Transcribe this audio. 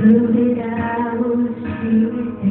Prove that I was cheating.